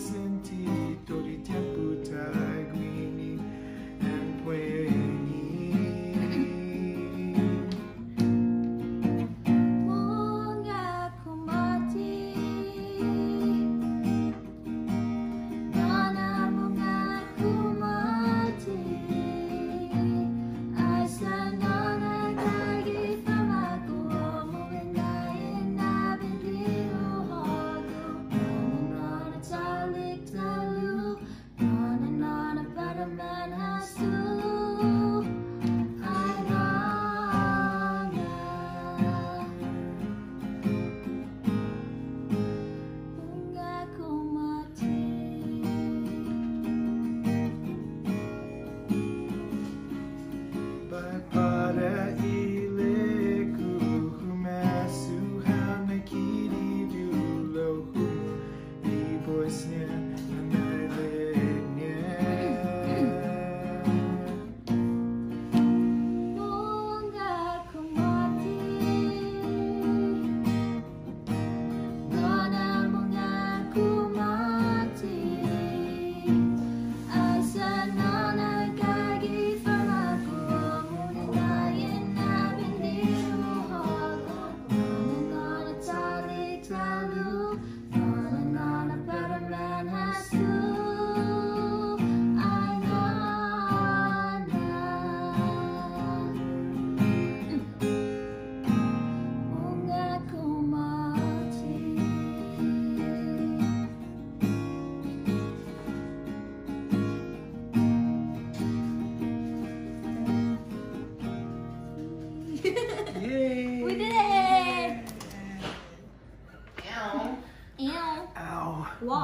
Yay!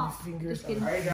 Ow. Ew. Ow. Wow. My fingers Just kidding. are